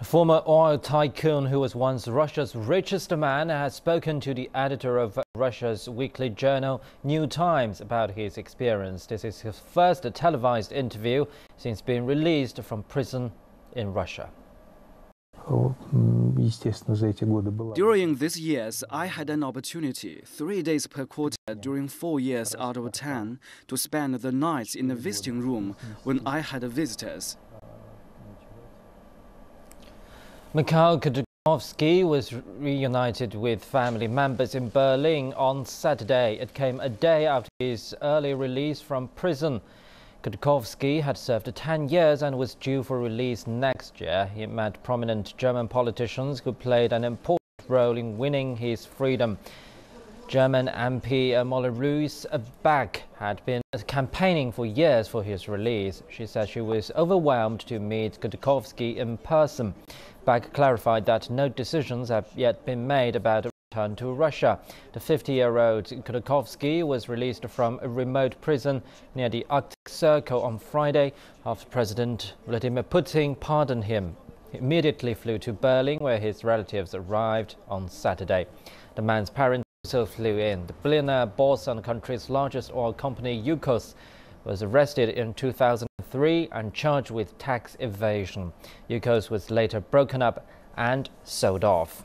The former oil tycoon who was once Russia's richest man has spoken to the editor of Russia's weekly journal New Times about his experience. This is his first televised interview since being released from prison in Russia. During these years, I had an opportunity, three days per quarter during four years out of ten, to spend the nights in the visiting room when I had visitors. Mikhail Khodorkovsky was reunited with family members in Berlin on Saturday. It came a day after his early release from prison. Khodorkovsky had served 10 years and was due for release next year. He met prominent German politicians who played an important role in winning his freedom. German MP uh, Marlene uh, Beck had been campaigning for years for his release. She said she was overwhelmed to meet Khodorkovsky in person. Beck clarified that no decisions have yet been made about a return to Russia. The 50-year-old Khodorkovsky was released from a remote prison near the Arctic Circle on Friday after President Vladimir Putin pardoned him. He immediately flew to Berlin where his relatives arrived on Saturday. The man's parents also flew in. The billionaire boss on the country's largest oil company, Yukos, was arrested in 2003 and charged with tax evasion. Yukos was later broken up and sold off.